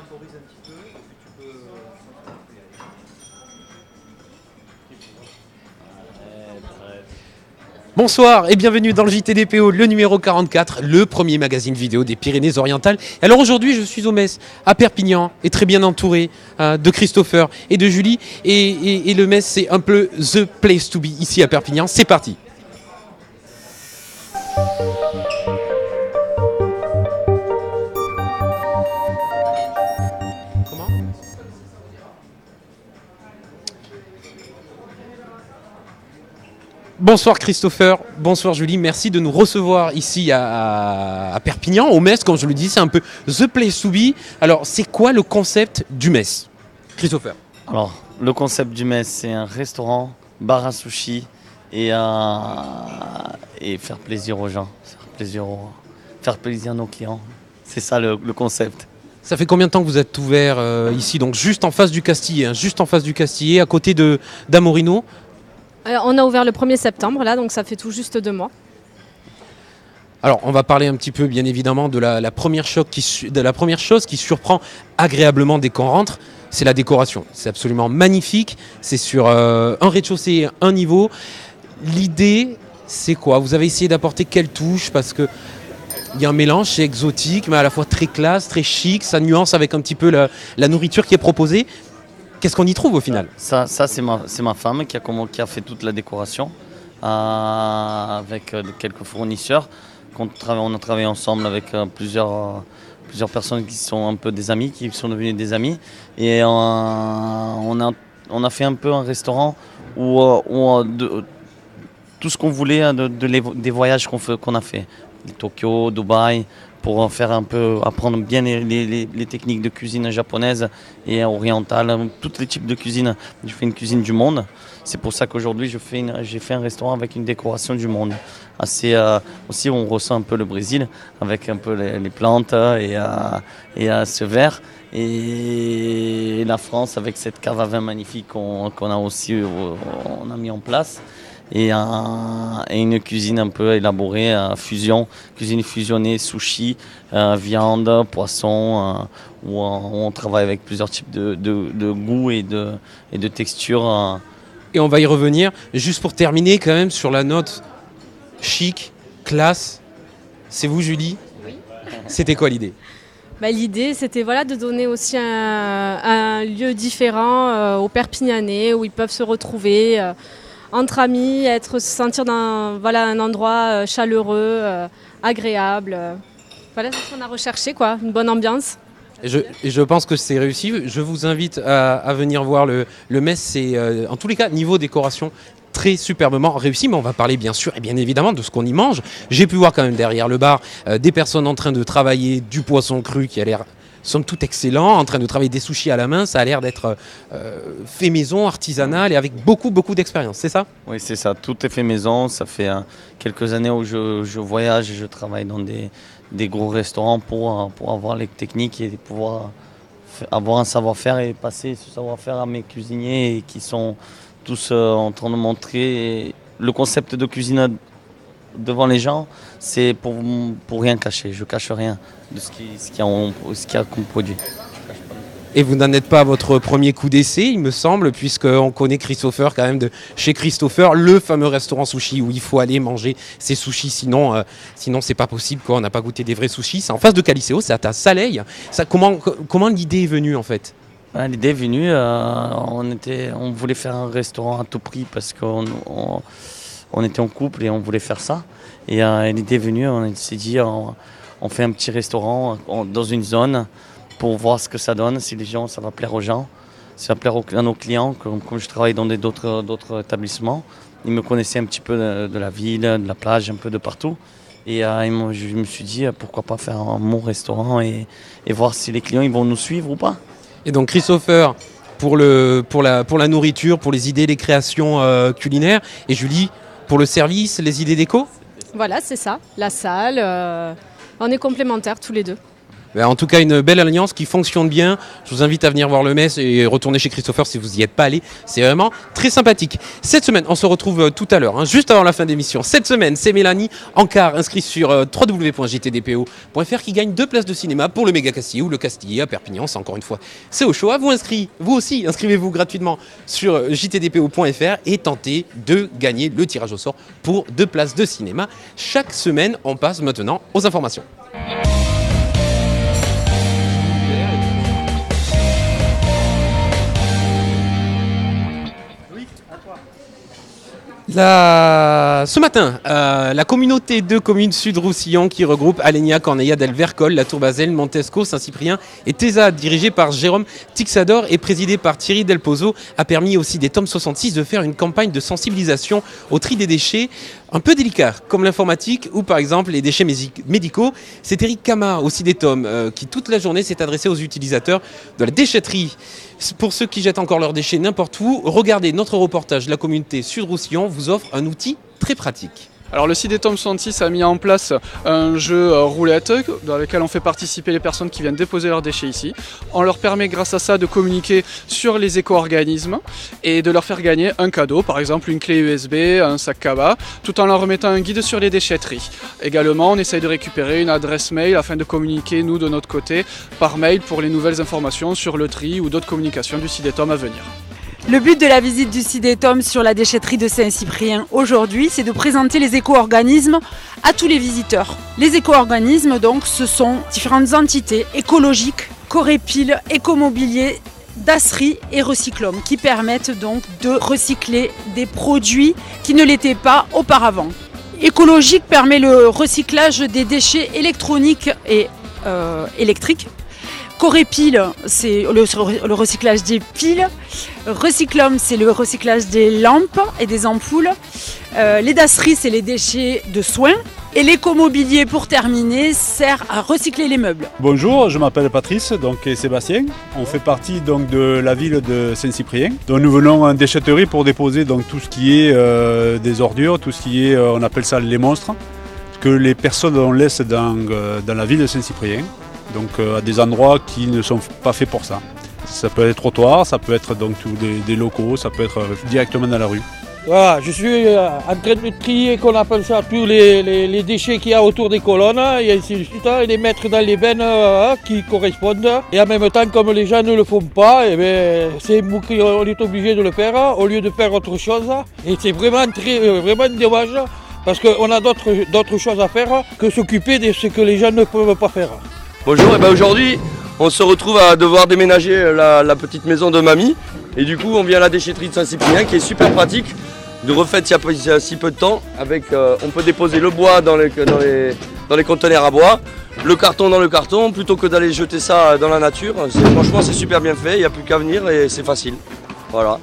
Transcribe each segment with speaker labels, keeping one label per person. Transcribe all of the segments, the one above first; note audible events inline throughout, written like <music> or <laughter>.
Speaker 1: tu peux. Bonsoir et bienvenue dans le JTDPO, le numéro 44, le premier magazine vidéo des Pyrénées-Orientales. Alors aujourd'hui, je suis au Metz, à Perpignan, et très bien entouré euh, de Christopher et de Julie. Et, et- et le Metz, c'est un peu the place to be ici à Perpignan. C'est parti. Bonsoir Christopher, bonsoir Julie, merci de nous recevoir ici à, à Perpignan, au Metz, comme je le dis, c'est un peu The Place to Be. Alors, c'est quoi le concept du Metz Christopher?
Speaker 2: Alors, le concept du Metz, c'est un restaurant, bar à sushi et, euh, et faire plaisir aux gens, faire plaisir, aux- faire plaisir à nos clients. C'est ça le, le concept.
Speaker 1: Ça fait combien de temps que vous êtes ouvert euh, ici? Donc, juste en face du Castillet, hein, juste en face du Castillet, à côté de d'Amorino.
Speaker 3: Euh, on a ouvert le 1er septembre, là, donc ça fait tout juste deux mois.
Speaker 1: Alors, on va parler un petit peu, bien évidemment, de la, première, chose qui surprend agréablement dès qu'on rentre, c'est la décoration. C'est absolument magnifique. C'est sur euh, un rez-de-chaussée, un niveau. L'idée, c'est quoi? Vous avez essayé d'apporter quelle touche? Parce que il y a un mélange, c'est exotique, mais à la fois très classe, très chic. Ça nuance avec un petit peu la nourriture qui est proposée. Qu'est-ce qu'on y trouve au final
Speaker 2: Ça, c'est ma, femme qui a, fait toute la décoration euh, avec euh, quelques fournisseurs. On a travaillé ensemble avec euh, plusieurs, personnes qui sont un peu des amis, qui sont devenues des amis. Et on, a, fait un peu un restaurant où, tout ce qu'on voulait des voyages qu'on a fait. Tokyo, Dubaï, pour faire un peu, apprendre bien les, techniques de cuisine japonaise et orientale, tous les types de cuisine. Je fais une cuisine du monde. C'est pour ça qu'aujourd'hui, j'ai fait un restaurant avec une décoration du monde. Assez, euh, aussi, on ressent un peu le Brésil avec un peu les, plantes et, euh, et euh, ce verre. Et la France avec cette cave à vin magnifique qu'on a aussi on a mis en place. Et, un- et une cuisine un peu élaborée, euh, fusion, cuisine fusionnée, sushi, euh, viande, poisson, euh, où on, où on travaille avec plusieurs types de, de, de goûts et de, et de textures. euh.
Speaker 1: Et on va y revenir. Juste pour terminer, quand même, sur la note chic, classe. C'est vous, Julie?
Speaker 3: Oui.
Speaker 1: C'était quoi l'idée?
Speaker 3: Bah, L'idée, c'était voilà, de donner aussi un, un lieu différent euh, aux Perpignanais où ils peuvent se retrouver euh, entre amis, être, se sentir dans voilà, un endroit euh, chaleureux, euh, agréable. Voilà ce qu'on a recherché, quoi, une bonne ambiance.
Speaker 1: Je, pense que c'est réussi. Je vous invite à, venir voir le, le Metz. C'est euh, en tous les cas niveau décoration très superbement réussi. Mais on va parler bien sûr et bien évidemment de ce qu'on y mange. J'ai pu voir quand même derrière le bar des personnes en train de travailler du poisson cru qui a l'air somme toute excellent, en train de travailler des sushis à la main. Ça a l'air d'être euh, fait maison, artisanal et avec beaucoup beaucoup d'expérience. C'est ça?
Speaker 2: Oui, c'est ça, tout est fait maison. Ça fait euh, quelques années où je, je voyage et je travaille dans des, des gros restaurants pour, euh, pour avoir les techniques et pouvoir avoir un savoir-faire et passer ce savoir-faire à mes cuisiniers qui sont tous euh, en train de montrer le concept de cuisine devant les gens, c'est pour, pour rien cacher. Je cache rien de ce qui- ce qu'il y a, ce qu'il y a comme produit.
Speaker 1: Et vous n'en êtes pas à votre premier coup d'essai, il me semble, puisqu'on connaît Christopher quand même de chez Christopher, le fameux restaurant sushi où il faut aller manger ses sushis, sinon, euh, sinon c'est pas possible. Quoi. On n'a pas goûté des vrais sushis. C'est en face de Caliceo, c'est à Saleil. Ça, comment comment l'idée est venue en fait?
Speaker 2: L'idée est venue, euh, on, était, on voulait faire un restaurant à tout prix parce qu'on on, on était en couple et on voulait faire ça. Et euh, l'idée est venue, on s'est dit on, fait un petit restaurant dans une zone pour voir ce que ça donne, si les gens, ça va plaire aux gens, ça va plaire à nos clients. Comme, je travaille dans d'autres établissements, ils me connaissaient un petit peu de, la ville, de la plage, un peu de partout. Et euh, je me suis dit pourquoi pas faire un, mon restaurant et, voir si les clients ils vont nous suivre ou pas.
Speaker 1: Et donc Christopher pour la nourriture, pour les idées, les créations euh, culinaires, et Julie pour le service, les idées déco
Speaker 3: Voilà, c'est ça, la salle. euh, on est complémentaires tous les deux.
Speaker 1: Ben, en tout cas, une belle alliance qui fonctionne bien. Je vous invite à venir voir le mess et retourner chez Christopher si vous n'y êtes pas allé. C'est vraiment très sympathique. Cette semaine, on se retrouve euh, tout à l'heure, hein, juste avant la fin d'émission. Cette semaine, c'est Mélanie Ankar, inscrite sur euh, www.jtdpo.fr, qui gagne deux places de cinéma pour le Méga Castillet ou le Castillet à Perpignan. C'est encore une fois, c'est au choix. Vous inscrivez, vous aussi, inscrivez-vous gratuitement sur euh, jtdpo.fr et tentez de gagner le tirage au sort pour deux places de cinéma. Chaque semaine, on passe maintenant aux informations. Ce matin, euh, la communauté de communes Sud-Roussillon qui regroupe Alenia, Corneilla, Delvercol, La Tour-Basel, Montesco, Saint-Cyprien et Tesa, dirigée par Jérôme Tixador et présidée par Thierry Delpozo, a permis aussi des tomes 66 de faire une campagne de sensibilisation au tri des déchets un peu délicat, comme l'informatique ou par exemple les déchets médicaux. C'est Eric Kama, aussi des tomes, euh, qui toute la journée s'est adressé aux utilisateurs de la déchetterie. Pour ceux qui jettent encore leurs déchets n'importe où, regardez notre reportage La communauté Sud-Roussillon vous offre un outil très pratique.
Speaker 4: Alors le site Tom 66 a mis en place un jeu euh, roulette dans lequel on fait participer les personnes qui viennent déposer leurs déchets ici. On leur permet grâce à ça de communiquer sur les éco-organismes et de leur faire gagner un cadeau, par exemple une clé USB, un sac cabas, tout en leur remettant un guide sur les déchetteries. Également, on essaye de récupérer une adresse mail afin de communiquer, nous, de notre côté, par mail pour les nouvelles informations sur le tri ou d'autres communications du site Tom à venir.
Speaker 5: Le but de la visite du CIDETOM sur la déchetterie de Saint-Cyprien aujourd'hui, c'est de présenter les éco-organismes à tous les visiteurs. Les éco-organismes, donc, ce sont différentes entités écologiques, Corépile, Écomobilier, Dasserie et Recyclome qui permettent donc de recycler des produits qui ne l'étaient pas auparavant. Écologique permet le recyclage des déchets électroniques et euh, électriques Corépile, c'est le, recyclage des piles. Recyclum, c'est le recyclage des lampes et des ampoules. Euh, les dasseries, c'est les déchets de soins. Et l'écomobilier, pour terminer, sert à recycler les meubles.
Speaker 6: Bonjour, je m'appelle Patrice donc, et Sébastien. On fait partie donc, de la ville de Saint-Cyprien. Donc, nous venons en déchetterie pour déposer donc, tout ce qui est euh, des ordures, tout ce qui est, euh, on appelle ça les monstres, que les personnes laissent dans, dans la ville de Saint-Cyprien donc euh, à des endroits qui ne sont pas faits pour ça. Ça peut être trottoir, ça peut être donc tous des, locaux, ça peut être euh, directement dans la rue.
Speaker 7: Je suis euh, en train de trier, qu'on appelle ça, tous les, déchets qu'il y a autour des colonnes, et ainsi de suite, et les mettre dans les bennes qui correspondent. Et en même temps, comme les gens ne le font pas, eh ben, c'est on est obligé de le faire au lieu de faire autre chose. Et c'est vraiment dommage, parce qu'on a d'autres choses à faire que s'occuper de ce que les gens ne peuvent pas faire.
Speaker 8: Bonjour, et ben aujourd'hui on se retrouve à devoir déménager la, petite maison de mamie et du coup on vient à la déchetterie de Saint-Cyprien qui est super pratique de refait il y, a, si peu de temps euh, on peut déposer le bois dans les, dans, les, dans les conteneurs à bois, le carton dans le carton plutôt que d'aller jeter ça dans la nature. Franchement c'est super bien fait, il n'y a plus qu'à venir et c'est facile. Voilà.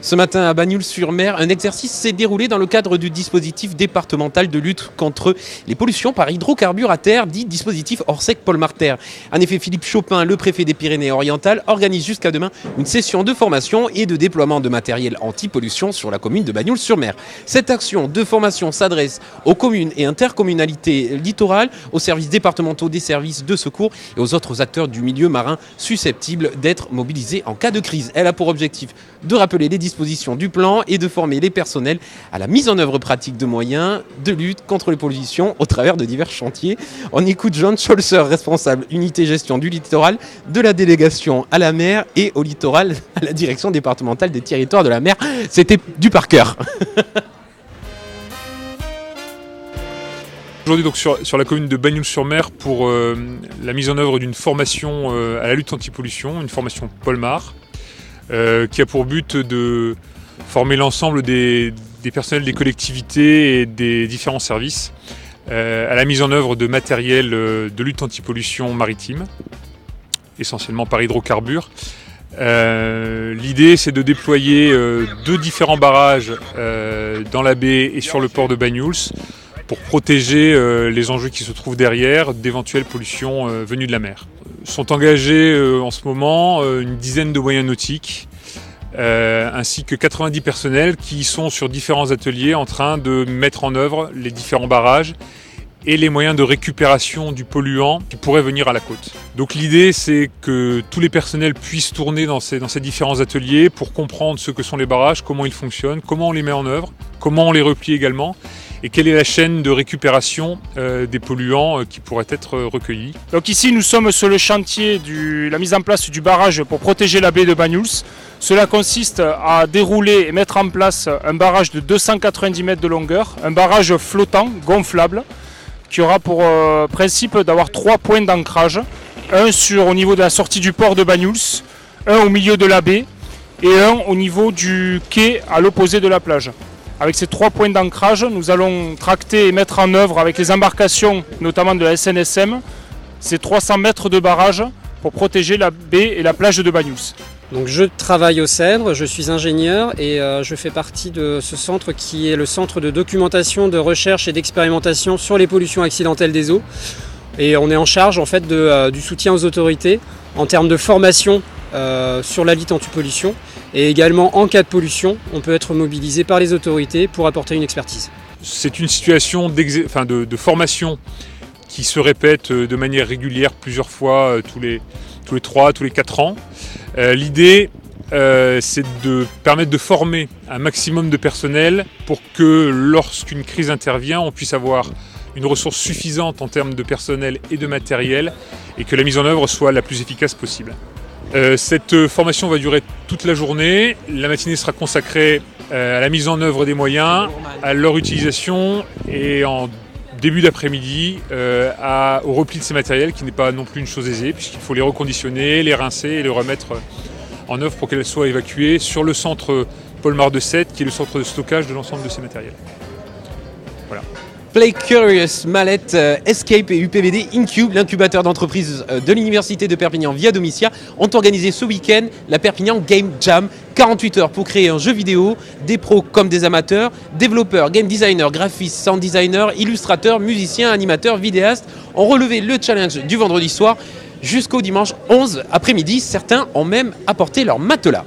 Speaker 1: Ce matin à Bagnoul-sur-Mer, un exercice s'est déroulé dans le cadre du dispositif départemental de lutte contre les pollutions par hydrocarbures à terre, dit dispositif Orsec Paul Marter. En effet, Philippe Chopin, le préfet des Pyrénées-Orientales, organise jusqu'à demain une session de formation et de déploiement de matériel anti-pollution sur la commune de Bagnoul-sur-Mer. Cette action de formation s'adresse aux communes et intercommunalités littorales, aux services départementaux des services de secours et aux autres acteurs du milieu marin susceptibles d'être mobilisés en cas de crise. Elle a pour objectif de rappeler les du plan et de former les personnels à la mise en œuvre pratique de moyens de lutte contre les pollutions au travers de divers chantiers. On écoute John Scholzer, responsable unité gestion du littoral de la délégation à la mer et au littoral à la direction départementale des territoires de la mer. C'était du par cœur. <laughs>
Speaker 9: Aujourd'hui donc sur, la commune de Bagnoul-sur-Mer pour euh, la mise en œuvre d'une formation euh, à la lutte anti-pollution, une formation Polmar, euh, qui a pour but de former l'ensemble des, personnels des collectivités et des différents services euh, à la mise en œuvre de matériel euh, de lutte anti-pollution maritime, essentiellement par hydrocarbures. L'idée, c'est de déployer deux différents barrages dans la baie et sur le port de Banyuls pour protéger les enjeux qui se trouvent derrière d'éventuelles pollutions venues de la mer sont engagés euh, en ce moment euh, une dizaine de moyens nautiques, euh, ainsi que 90 personnels qui sont sur différents ateliers en train de mettre en œuvre les différents barrages et les moyens de récupération du polluant qui pourrait venir à la côte. Donc l'idée c'est que tous les personnels puissent tourner dans ces différents ateliers pour comprendre ce que sont les barrages, comment ils fonctionnent, comment on les met en œuvre, comment on les replie également et quelle est la chaîne de récupération euh, des polluants euh, qui pourraient être euh, recueillis?
Speaker 10: Donc ici nous sommes sur le chantier de la mise en place du barrage pour protéger la baie de Banyuls. Cela consiste à dérouler et mettre en place un barrage de 290 mètres de longueur, un barrage flottant, gonflable, qui aura pour principe d'avoir trois points d'ancrage. Un sur, au niveau de la sortie du port de Banyuls, un au milieu de la baie et un au niveau du quai à l'opposé de la plage. Avec ces trois points d'ancrage, nous allons tracter et mettre en œuvre avec les embarcations, notamment de la SNSM, ces 300 mètres de barrage pour protéger la baie et la plage de Bagnous.
Speaker 11: Je travaille au Cèdre, je suis ingénieur et euh, je fais partie de ce centre qui est le centre de documentation, de recherche et d'expérimentation sur les pollutions accidentelles des eaux. Et on est en charge en fait euh, du soutien aux autorités en termes de formation euh, sur la lutte anti-pollution et également, en cas de pollution, on peut être mobilisé par les autorités pour apporter une expertise.
Speaker 9: C'est une situation de, formation qui se répète euh, de manière régulière plusieurs fois euh, tous les, tous les 3, tous les 4 ans. Euh, l'idée, c'est de permettre de former un maximum de personnel pour que lorsqu'une crise intervient, on puisse avoir une ressource suffisante en termes de personnel et de matériel et que la mise en œuvre soit la plus efficace possible. Euh, cette euh, formation va durer toute la journée. La matinée sera consacrée euh, à la mise en œuvre des moyens, à leur utilisation et en début d'après-midi au repli de ces matériels qui n'est pas non plus une chose aisée puisqu'il faut les reconditionner, les rincer et les remettre en œuvre pour qu'elles soient évacuées sur le centre Polmar de Sète qui est le centre de stockage de l'ensemble de ces matériels.
Speaker 1: Play Curious, Mallette, euh, Escape et UPVD Incube, l'incubateur d'entreprise euh, de l'Université de Perpignan via Domitia, ont organisé ce week-end la Perpignan Game Jam. 48 heures pour créer un jeu vidéo, des pros comme des amateurs, développeurs, game designers, graphistes, sound designers, illustrateurs, musiciens, animateurs, vidéastes ont relevé le challenge du vendredi soir jusqu'au dimanche 11 après-midi. Certains ont même apporté leur matelas.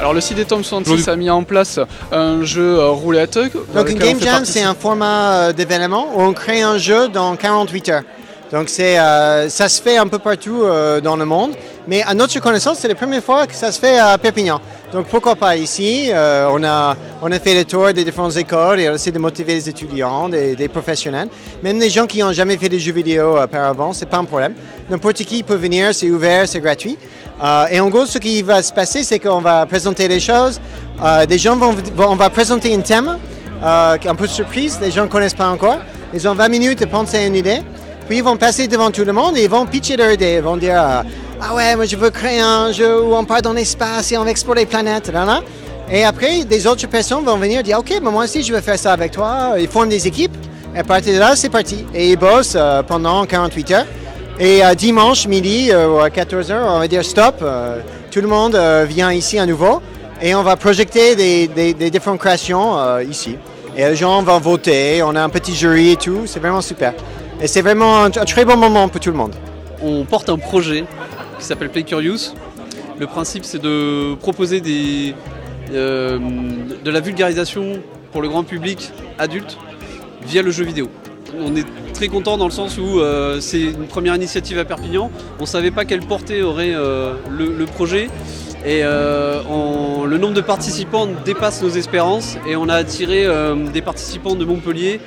Speaker 4: Alors le CD Tom 66 a mis en place un jeu euh, roulette.
Speaker 12: Donc une Game Jam, c'est un format euh, d'événement où on crée un jeu dans 48 heures. Donc c'est, euh, ça se fait un peu partout dans le monde, mais à notre connaissance, c'est la première fois que ça se fait à Perpignan. Donc pourquoi pas ici on, a, on a fait le tour des différentes écoles et on essaie de motiver les étudiants, des, professionnels. Même les gens qui n'ont jamais fait des jeux vidéo auparavant, c'est pas un problème. N'importe qui peut venir, c'est ouvert, c'est gratuit. Euh, et en gros, ce qui va se passer, c'est qu'on va présenter les choses. Euh, des gens vont, on va présenter un thème, euh, un peu de surprise, les gens ne connaissent pas encore. Ils ont 20 minutes de penser à une idée. Puis ils vont passer devant tout le monde et ils vont pitcher leur idée. Ils vont dire Ah ouais, moi je veux créer un jeu où on part dans l'espace et on va explorer les planètes. Et après, des autres personnes vont venir dire Ok, moi aussi je veux faire ça avec toi. Ils forment des équipes. Et à partir de là, c'est parti. Et ils bossent pendant 48 heures. Et euh, dimanche midi euh, à 14h, on va dire stop. Euh, tout le monde vient ici à nouveau et on va projeter des, différentes créations ici. Et les gens vont voter, on a un petit jury et tout, c'est vraiment super. Et c'est vraiment un, très bon moment pour tout le monde.
Speaker 13: On porte un projet qui s'appelle Play Curious. Le principe c'est de proposer des, de la vulgarisation pour le grand public adulte via le jeu vidéo on est très content dans le sens où euh, c'est une première initiative à Perpignan. On ne savait pas quelle portée aurait euh, le, projet. Et euh, le nombre de participants dépasse nos espérances et on a attiré des participants de Montpellier,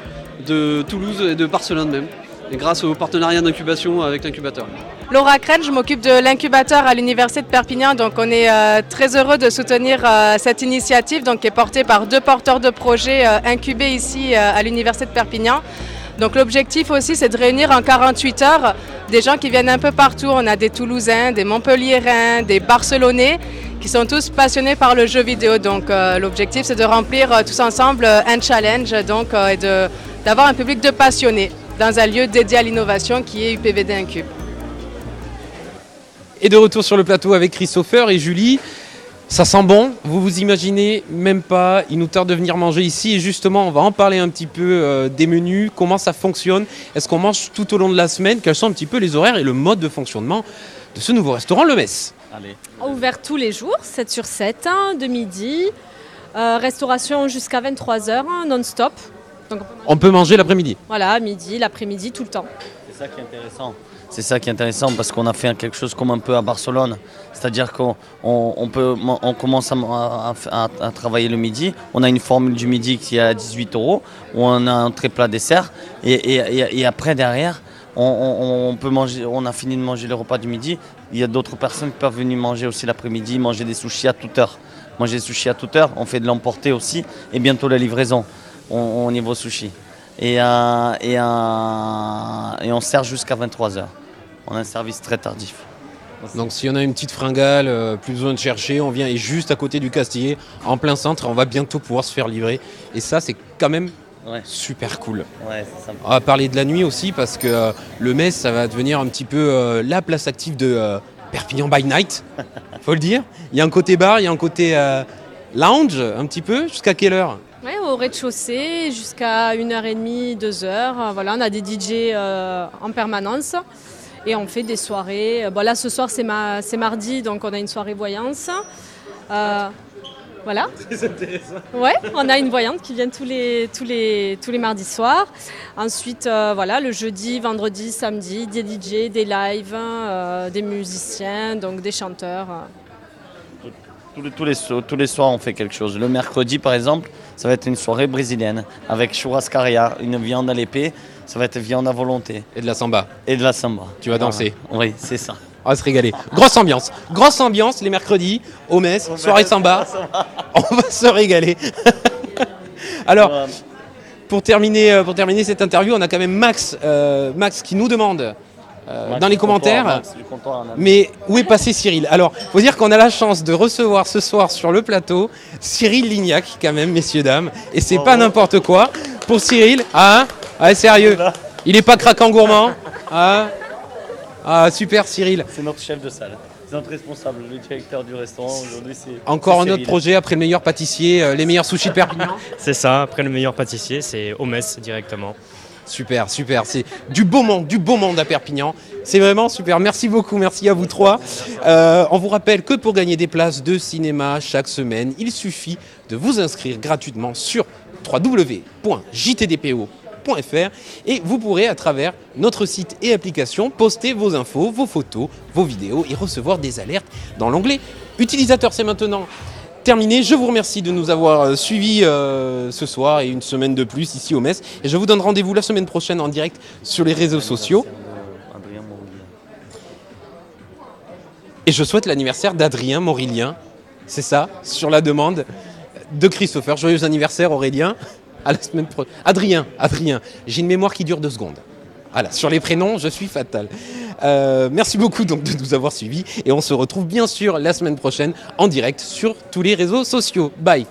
Speaker 13: de Toulouse et de Barcelone même. Grâce au partenariat d'incubation avec l'incubateur.
Speaker 14: Laura Crène, je m'occupe de l'incubateur à l'Université de Perpignan, donc on est très heureux de soutenir cette initiative donc, qui est portée par deux porteurs de projets incubés ici à l'Université de Perpignan. Donc l'objectif aussi, c'est de réunir en 48 heures des gens qui viennent un peu partout. On a des Toulousains, des Montpelliérains, des Barcelonais qui sont tous passionnés par le jeu vidéo. Donc euh, l'objectif, c'est de remplir euh, tous ensemble euh, un challenge donc, et d'avoir un public de passionnés dans un lieu dédié à l'innovation qui est UPVD Incube.
Speaker 1: Et de retour sur le plateau avec Christopher et Julie. Ça sent bon, vous vous imaginez même pas, il nous tarde de venir manger ici et justement on va en parler un petit peu euh, des menus, comment ça fonctionne, est-ce qu'on mange tout au long de la semaine, quels sont un petit peu les horaires et le mode de fonctionnement de ce nouveau restaurant Le Mess.
Speaker 2: Allez.
Speaker 3: Ouvert tous les jours, 7 sur 7, hein, de midi. Euh, restauration jusqu'à 23h, hein, non-stop. Donc,
Speaker 1: On peut manger l'après-midi.
Speaker 3: voilà, midi, l'après-midi, tout le temps.
Speaker 2: C'est ça qui est intéressant. C'est ça qui est intéressant parce qu'on a fait quelque chose comme un peu à Barcelone. C'est-à-dire qu'on on, on peut, on commence à, à- à- à travailler le midi. On a une formule du midi qui est à 18 euros où on a un très plat dessert. Et, et- et- et après, derrière, on, on- on peut manger, on a fini de manger le repas du midi. Il y a d'autres personnes qui peuvent venir manger aussi l'après-midi, manger des sushis à toute heure. Manger des sushis à toute heure. On fait de l'emporter aussi. Et bientôt la livraison au, au niveau sushi. Et, euh, et, euh, et on sert jusqu'à 23h. On a un service très tardif.
Speaker 1: Donc si on a une petite fringale, euh, plus besoin de chercher, on vient et juste à côté du Castillet, en plein centre, on va bientôt pouvoir se faire livrer. Et ça, c'est quand même
Speaker 2: Ouais.
Speaker 1: super cool.
Speaker 2: Ouais, c'est sympa.
Speaker 1: On va parler de la nuit aussi parce que euh, le Metz, ça va devenir un petit peu euh, la place active de Perpignan by night, <laughs> faut le dire. Il y a un côté bar, il y a un côté lounge, un petit peu. Jusqu'à quelle heure?
Speaker 3: Au rez-de-chaussée, jusqu'à 1h30, 2h. Euh, Voilà, on a des DJ euh, en permanence et on fait des soirées. Euh, Bon, là, ce soir, c'est ma- c'est mardi, donc on a une soirée voyance. Euh, voilà. <laughs> Ouais, on a une voyante qui vient tous les, tous les, tous les mardis soirs. Ensuite, euh, voilà, le jeudi, vendredi, samedi, des DJ, des lives, euh, des musiciens, donc des chanteurs.
Speaker 2: Tous les, tous, les, so- tous les soirs, on fait quelque chose. Le mercredi, par exemple, ça va être une soirée brésilienne avec churrascaria, une viande à l'épée. Ça va être viande à volonté.
Speaker 1: Et de la samba.
Speaker 2: Et de la samba.
Speaker 1: Tu vas danser.
Speaker 2: Voilà. Oui, c'est ça.
Speaker 1: On va se régaler. Grosse ambiance. Grosse ambiance les mercredis au Metz, soirée samba. <laughs> On va se régaler. <laughs> Alors, pour terminer, euh, pour terminer cette interview, on a quand même Max, euh, Max qui nous demande euh,
Speaker 2: Max
Speaker 1: dans les commentaires.
Speaker 2: Max comptoir, ami.
Speaker 1: Mais où est passé Cyril? Alors, faut dire qu'on a la chance de recevoir ce soir sur le plateau Cyril Lignac, quand même, messieurs dames. Et c'est pas n'importe quoi. Pour Cyril, ah, ouais, sérieux. Il est pas craquant gourmand. Ah, ah, super Cyril.
Speaker 2: C'est notre chef de salle. C'est notre responsable, le directeur du restaurant. Aujourd'hui, c'est.
Speaker 1: Encore un autre
Speaker 2: Cyril.
Speaker 1: projet après le meilleur pâtissier, euh, les meilleurs sushis de Perpignan.
Speaker 15: C'est ça, après le meilleur pâtissier, c'est au Metz directement.
Speaker 1: Super, super. C'est du beau monde, du beau monde à Perpignan. C'est vraiment super. Merci beaucoup, merci à vous trois. Euh, on vous rappelle que pour gagner des places de cinéma chaque semaine, il suffit de vous inscrire gratuitement sur www.jtdpo.fr et vous pourrez à travers notre site et application poster vos infos, vos photos, vos vidéos et recevoir des alertes dans l'onglet utilisateur. C'est maintenant terminé. Je vous remercie de nous avoir euh, suivis euh, ce soir et une semaine de plus ici au Metz. Et je vous donne rendez-vous la semaine prochaine en direct sur les réseaux sociaux. Et je souhaite l'anniversaire d'Adrien Morilien. C'est ça, sur la demande de Christopher. Joyeux anniversaire Aurélien. À la semaine. Adrien, Adrien. J'ai une mémoire qui dure deux secondes. Voilà, sur les prénoms, je suis fatal. Euh, merci beaucoup donc de nous avoir suivis et on se retrouve bien sûr la semaine prochaine en direct sur tous les réseaux sociaux. Bye